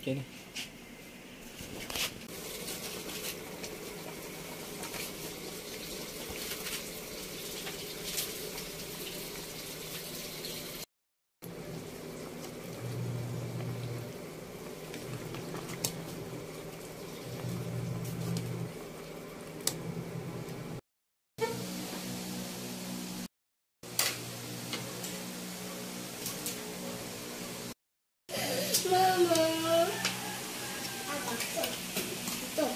Okay na. Ito. Ito.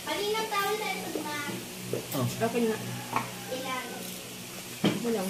Kanina tawag tayo pag ma Oh. Okay na. ilan. Mo lang.